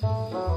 Bye.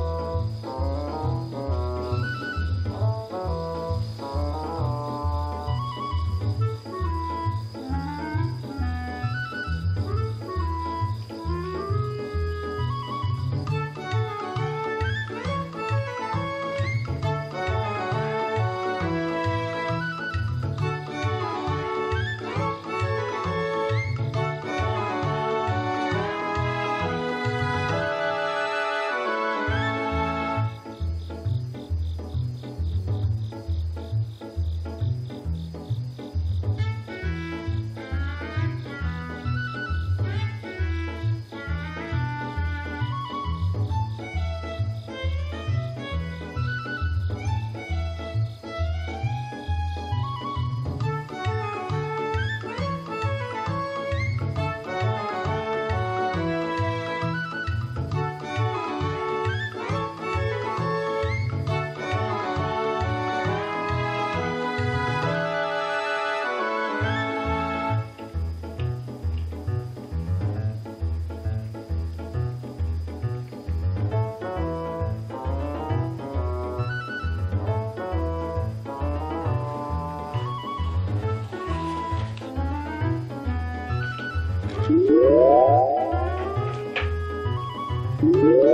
Música